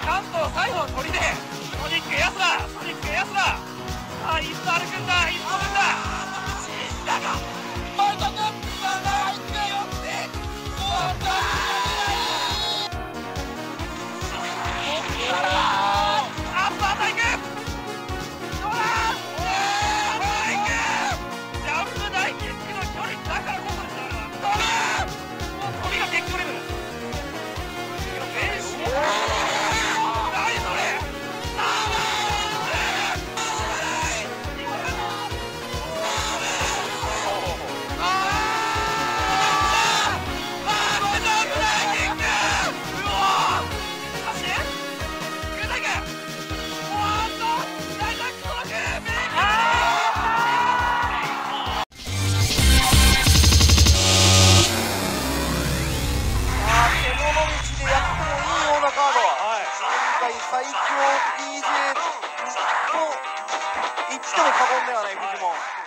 関東最後の砦界最強 DJ と言っても過言ではないフジモン。